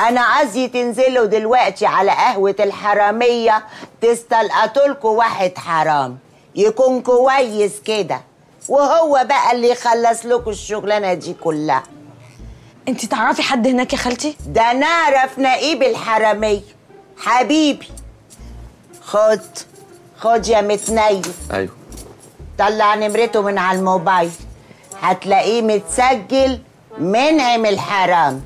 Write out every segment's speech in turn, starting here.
أنا عايزي تنزلوا دلوقتي على قهوة الحرامية تستلقطوا لكم واحد حرام. يكون كويس كده. وهو بقى اللي يخلص لكم الشغلانة دي كلها. انت تعرفي حد هناك يا خالتي؟ ده نعرف نقيب الحرامية. حبيبي. خد. خد يا متنيل. أيوه. طلع نمرته من على الموبايل. هتلاقيه متسجل منعم الحرام.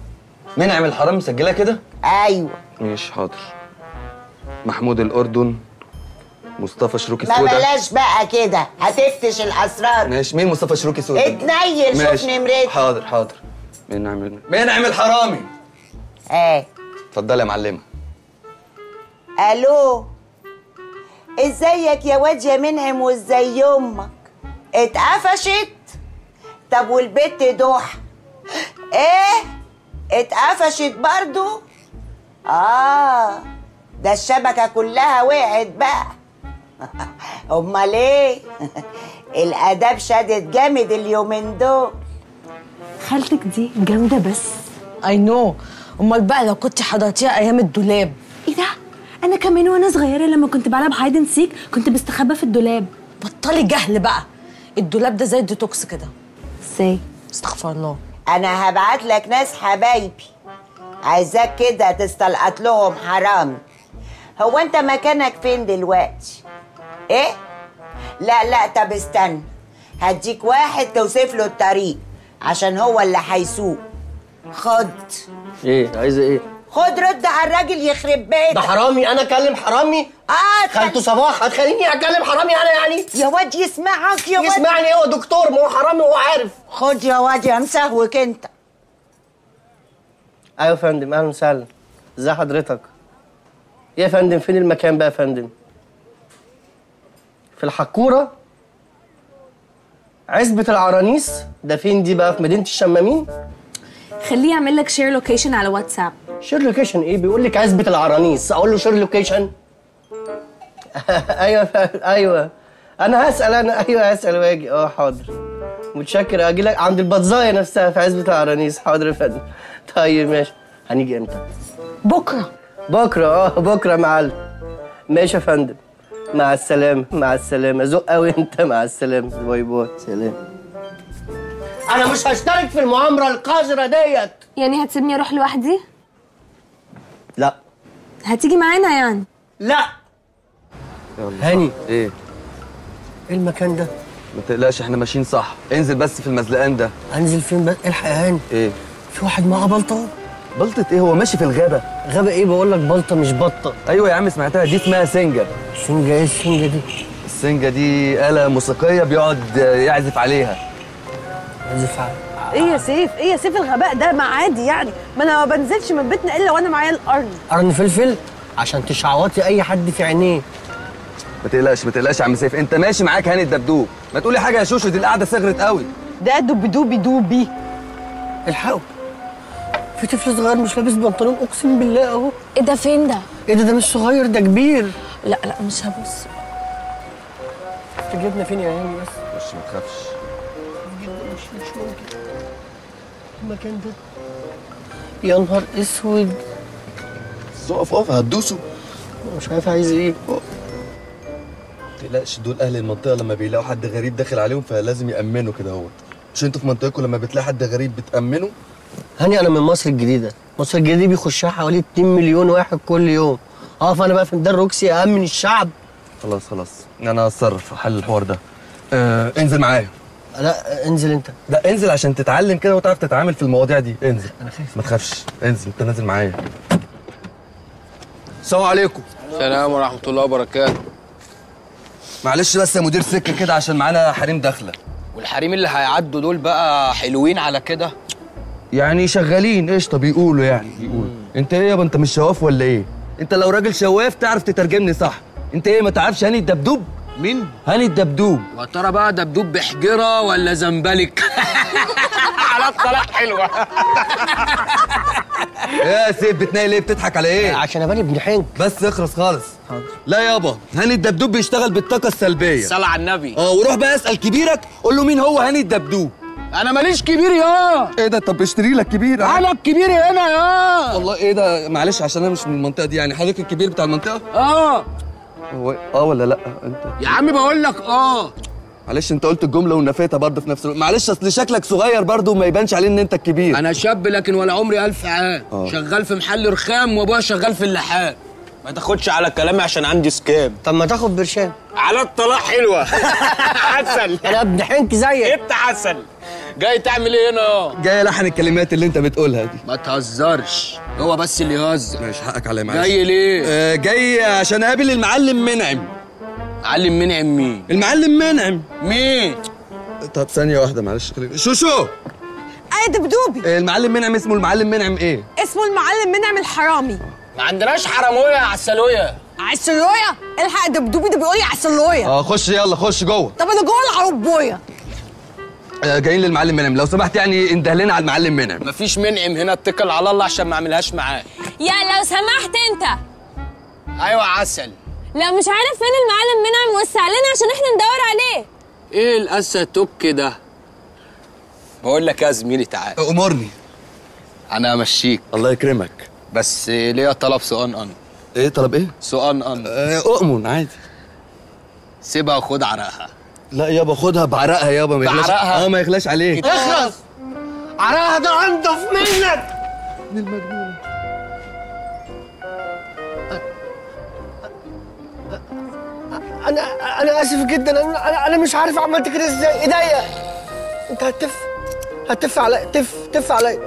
منعم الحرام مسجلها كده؟ أيوه. ماشي حاضر. محمود الأردن مصطفى شروكي ما سودا بلاش بقى كده هتفتش الأسرار. ماشي مين مصطفى شروكي سودا اتنيل شوف. نمرته حاضر حاضر. منعم منعم الحرامي؟ إيه اتفضلي يا معلمه ألو؟ إزيك يا واد يا منعم وإزاي أمك اتقفشت؟ طب والبت دوح إيه؟ اتقفشت برضو؟ آه ده الشبكة كلها وقعت بقى. أمال إيه؟ الآداب شدت جامد اليومين دول. خالتك دي جامدة بس. اي نو أمال بقى لو كنت حضرتيها أيام الدولاب. إيه ده؟ أنا كمان وأنا صغيرة لما كنت بلعب hide and seek كنت بستخبى في الدولاب. بطلي جهل بقى. الدولاب ده زي الديتوكس كده. إزاي؟ استغفر الله. أنا هبعت لك ناس حبايبي. عايزاك كده تستلقط لهم حرامي. هو أنت مكانك فين دلوقتي؟ إيه؟ لا لا طب استنى. هديك واحد توصف له الطريق عشان هو اللي هيسوق. خد. إيه عايزه إيه؟ خد رد على الراجل يخرب بيتك. ده حرامي أنا أكلم حرامي؟ آه خالته صباح هتخليني أكلم حرامي أنا يعني. يا واد يسمعك يا واد. يسمعني هو دكتور ما هو حرامي وهو عارف. خد يا واد يا مسهوك أنت. أيوه يا فندم أهلا وسهلا. ازي حضرتك؟ إيه يا فندم فين المكان بقى يا فندم؟ في الحكورة؟ عزبة العرانيس؟ ده فين دي بقى في مدينة الشمامين؟ خليه يعمل لك share location على واتساب. share location إيه بيقول لك عزبة العرانيس. أقول له share location أيوه أيوه. أنا هسأل أنا أيوه هسأل واجي. آه حاضر. متشكر. أجي لك عند البطزاية نفسها في عزبة العرانيس. حاضر يا فندم. طيب ماشي. هنيجي إمتى؟ بكرة. بكرة. آه بكرة يا معلم. ماشي يا فندم. مع السلامة مع السلامة. زق قوي أنت. مع السلامة. bye bye. سلام. أنا مش هشترك في المؤامرة القذرة ديت. يعني هتسيبني أروح لوحدي؟ لا. هتيجي معانا يعني. لا. هاني. إيه؟ إيه المكان ده؟ ما تقلقش إحنا ماشيين صح. انزل بس في المزلقان ده. أنزل فين بس إلحق يا هاني. إيه؟ في واحد معاه بلطة؟ بلطة إيه؟ هو ماشي في الغابة. غابة إيه؟ بقول لك بلطة مش بطة. أيوه يا عم سمعتها. دي اسمها سنجة سنجة إيه السنجة دي؟ السنجة دي آلة موسيقية بيقعد يعزف عليها. عزف على إيه يا سيف؟ إيه يا سيف الغباء ده؟ ما عادي يعني. ما أنا ما بنزلش من بيتنا إلا وأنا معايا القرن. قرن فلفل؟ عشان تشعوطي أي حد في عينيه. ما تقلقش ما تقلقش يا عم سيف. انت ماشي معاك هاني الدبدوب. ما تقولي حاجة يا شوشو دي القعدة صغرت قوي. ده دب دوبي. دوبي الحقوا. في طفل صغير مش لابس بنطلون أقسم بالله أهو. إيه ده؟ فين ده؟ إيه ده؟ ده مش صغير ده كبير. لا لا مش هبص. تجيبنا فين يا هاني بس؟ مش ما تخافش. المكان ده. يا نهار أسود. اقف اقف هتدوسوا مش عارف عايز إيه. تقلقش دول أهل المنطقة لما بيلاقوا حد غريب داخل عليهم فلازم يأمنوا كده أهوت. مش أنتوا في منطقتكم لما بتلاقي حد غريب بتأمنوا؟ هاني أنا من مصر الجديدة. مصر الجديدة دي بيخشها حوالي 2 مليون واحد كل يوم. أه فأنا بقى في ميدان روكسي امن الشعب. خلاص خلاص. أنا هتصرف حل الحوار ده. آه انزل معايا. لا انزل انت. لا انزل عشان تتعلم كده وتعرف تتعامل في المواضيع دي. انزل. أنا خايف. ما تخافش. انزل انت نازل معايا. السلام عليكم. السلام ورحمة الله وبركاته. معلش بس يا مدير سكة كده عشان معانا حريم داخلة. والحريم اللي هيعدوا دول بقى حلوين على كده؟ يعني شغالين قشطة بيقولوا يعني بيقولوا. انت إيه يابا انت مش شواف ولا إيه؟ انت لو راجل شواف تعرف تترجمني صح. انت إيه ما تعرفش هاني الدبدوب؟ مين؟ هاني الدبدوب. وترى بقى دبدوب بحجرة ولا زنبلك؟ على الطلاق حلوة. يا سيف بتنايل إيه؟ بتضحك على إيه؟ عشان ابان ابن حنك بس اخرس خالص. لا يابا هاني الدبدوب بيشتغل بالطاقة السلبية. صلى على النبي. آه وروح بقى اسأل كبيرك قول له مين هو هاني الدبدوب. أنا ماليش كبير يا. إيه ده؟ طب اشتري لك كبير. أنا الكبير هنا يا. الله إيه ده؟ معلش عشان أنا مش من المنطقة دي يعني. حضرتك الكبير بتاع المنطقة؟ آه. هو آه ولا لأ؟ أنت يا عم بقول لك آه. معلش أنت قلت الجملة ونفيتها برضه في نفس الوقت. معلش أصل شكلك صغير برضه وما يبانش عليه إن أنت الكبير أنا شاب لكن ولا عمري ألف عام. آه. شغال في محل رخام وأبويا شغال في اللحام. ما تاخدش على كلامي عشان عندي سكام طب ما تاخد برشام. على الطلاق حلوة. عسل أنا ابن حنك زيك. انت عسل جاي تعمل إيه هنا؟ جاي لحن الكلمات اللي انت بتقولها دي. ما تهزرش. هو بس اللي يهزر. ماشي حقك عليا معلش. جاي ليه؟ آه جاي عشان اقابل المعلم منعم. علم منعم مين؟ المعلم منعم. مين؟ طب ثانية واحدة معلش خليني شوشو اي دبدوبي آه، المعلم منعم اسمه المعلم منعم إيه؟ اسمه المعلم منعم الحرامي. ما عندناش حرامويه يا عسلوية. عسلوية؟ الحق دبدوبي ده بيقول لي عسلوية. آه خش يلا خش جوه. طب أنا جوه العربويه آه جايين للمعلم منعم. لو سمحت يعني انده لنا على المعلم منعم. مفيش منعم هنا اتكل على الله عشان ما اعملهاش معاه يا لو سمحت انت. أيوه عسل. لو مش عارف فين المعلم منعم وسع لنا عشان إحنا ندور عليه. إيه الاسى توك ده؟ بقول لك يا زميلي تعال. أمرني. أنا أمشيك. الله يكرمك. بس ليا طلب سؤال أن. إيه طلب إيه؟ سؤال أن. آه أؤمن عادي. سيبها وخد عرقها. لا يابا خدها بعرقها يابا ما يغلاش بعرقها؟ آه ما يغلاش عليك اخلص. عراها ده انضف منك. أنا أنا آسف جدا. أنا أنا, أنا مش عارف عملت كده إزاي. إيديا. أنت هتف هتف علي تف تف علي.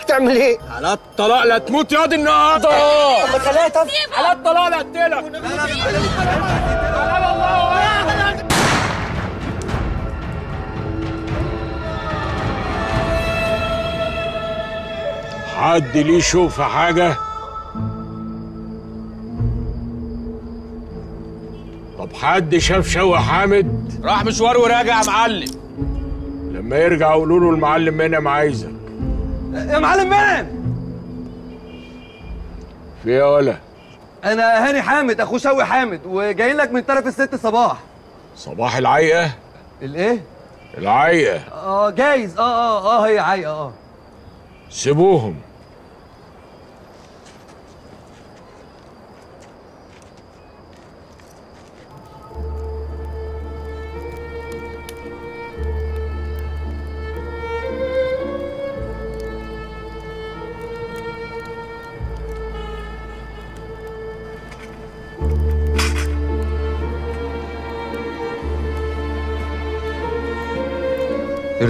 هتعمل إيه؟ على الطلاق لا تموت ياض النهارده. ما تف. على الطلاق لا اقتلك حد ليه يشوف حاجة؟ طب حد شاف شوقي حامد؟ راح مشوار وراجع يا معلم. لما يرجع قولوا له المعلم منعم عايزك يا معلم منعم في يا ولا؟ أنا هاني حامد اخو شوقي حامد وجايين لك من طرف الست صباح. صباح العيقة الإيه؟ العيقة آه جايز. آه آه آه هي عايقه آه. سيبوهم.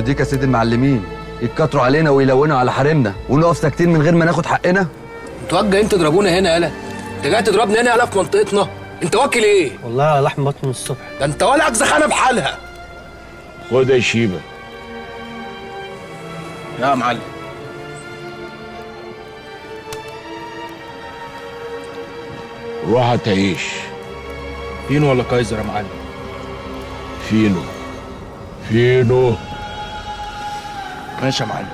يرضيك يا سيد المعلمين. يتكتروا علينا ويلونوا على حريمنا. ونقف ساكتين من غير ما ناخد حقنا. أنتوا جايين تضربونا هنا يالا. انت جاي تضربنا هنا يالا في منطقتنا. انت واكل إيه؟ والله على لحم بطن من الصبح. ده انت ولا زخانه بحالها. خد يا شيبة. يا معلم. روح هتعيش فين ولا كايزر يا معلم؟ فينو؟ فينو؟ ماشي يا معلم.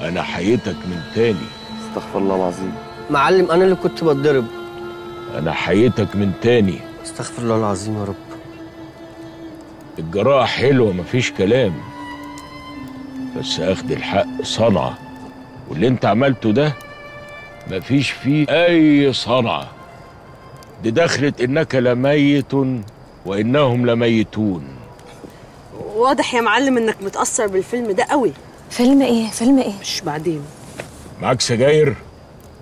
أنا حييتك من تاني. استغفر الله العظيم. معلم أنا اللي كنت بتضرب. أنا حييتك من تاني. استغفر الله العظيم يا رب. الجراءة حلوة مفيش كلام. بس أخد الحق صنعة. واللي أنت عملته ده مفيش فيه أي صنعة. دي دخلت إنك لميت وإنهم لميتون. واضح يا معلم إنك متأثر بالفيلم ده قوي. فيلم إيه؟ فيلم إيه؟ مش بعدين. معاك سجاير؟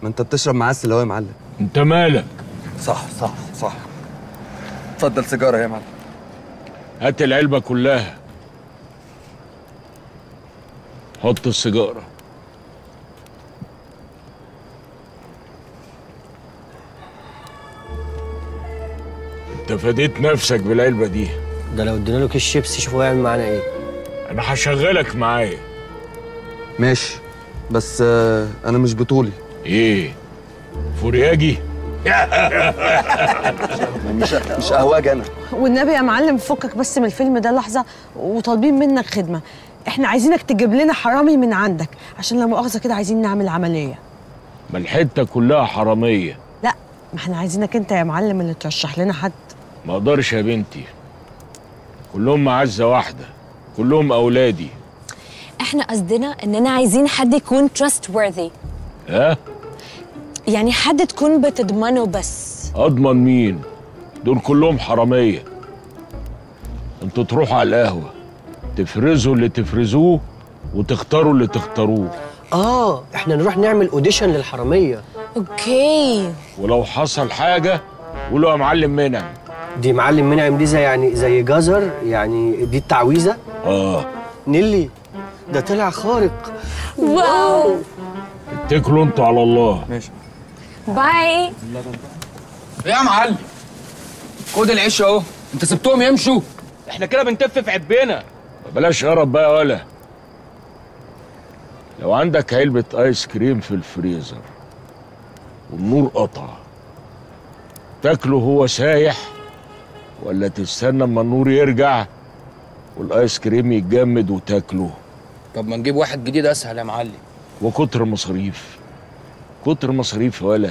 ما أنت بتشرب معسل اهو يا معلم. أنت مالك؟ صح صح صح. اتفضل سيجارة يا معلم. هات العلبة كلها. حط السيجارة. انت فديت نفسك بالعلبة دي. ده لو ادينا له كيس شيبسي شوفوا هيعمل معانا إيه. أنا هشغلك معايا. ماشي. بس آه أنا مش بطولي. إيه؟ فورياجي؟ مش مش قهواجي أنا. والنبي يا معلم فكك بس من الفيلم ده لحظة وطالبين منك خدمة. إحنا عايزينك تجيب لنا حرامي من عندك عشان لا مؤاخذة كده عايزين نعمل عملية. ما الحتة كلها حرامية. لا ما إحنا عايزينك انت يا معلم اللي ترشح لنا حد. ما أقدرش يا بنتي. كلهم معزة واحدة كلهم أولادي. إحنا قصدنا إننا عايزين حد يكون trustworthy. ها؟ يعني حد تكون بتضمنه بس. أضمن مين؟ دول كلهم حرامية. أنتوا تروحوا على القهوة تفرزوا اللي تفرزوه وتختاروا اللي تختاروه. آه إحنا نروح نعمل audition للحرامية. okay. ولو حصل حاجة قولوا يا معلم منعم دي معلم منعم دي زي يعني زي جزر يعني دي التعويذة. آه. نيلي ده طلع خارق. wow. اتكلوا أنتوا على الله. ماشي. bye. إيه يا معلم خد العيش اهو. انت سبتهم يمشوا. إحنا كده بنتف في عبنا بلاش قرب بقى ولا. لو عندك علبة آيس كريم في الفريزر والنور قطع تاكله هو سايح ولا تستنى اما النور يرجع والآيس كريم يتجمد وتاكله. طب ما نجيب واحد جديد أسهل يا معلم. وكتر مصاريف. كتر مصاريف ولا